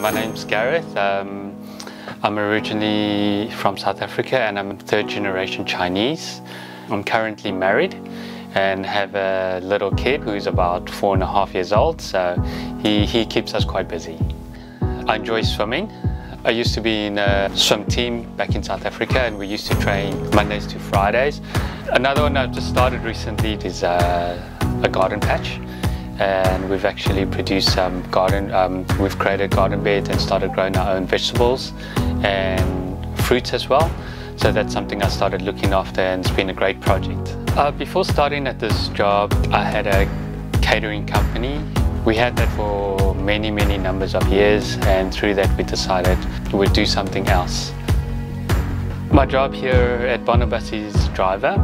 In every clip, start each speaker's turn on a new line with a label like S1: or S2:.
S1: My name's Gareth. Um, I'm originally from South Africa and I'm third generation Chinese. I'm currently married and have a little kid who's about four and a half years old, so he, he keeps us quite busy. I enjoy swimming. I used to be in a swim team back in South Africa and we used to train Mondays to Fridays. Another one I've just started recently is uh, a garden patch and we've actually produced some garden, um, we've created garden beds and started growing our own vegetables and fruits as well. So that's something I started looking after and it's been a great project. Uh, before starting at this job, I had a catering company. We had that for many, many numbers of years and through that we decided we'd do something else. My job here at Barnabus is driver,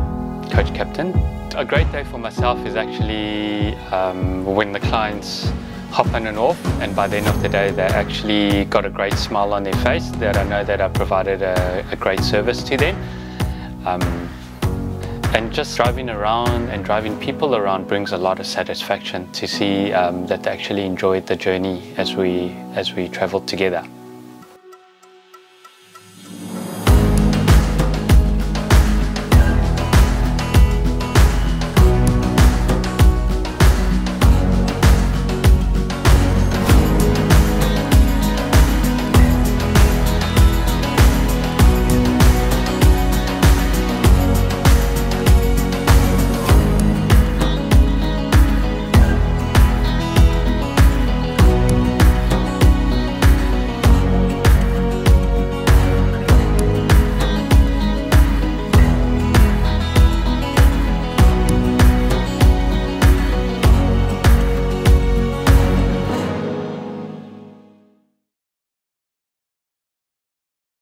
S1: coach captain. A great day for myself is actually um, when the clients hop on and off and by the end of the day they actually got a great smile on their face that I know that I provided a, a great service to them. Um, and just driving around and driving people around brings a lot of satisfaction to see um, that they actually enjoyed the journey as we, as we traveled together.